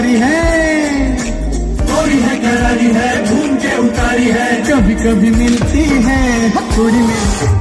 करारी है। थोड़ी है करारी है घूम के उतारी है। कभी कभी मिलती है, थोड़ी मिलती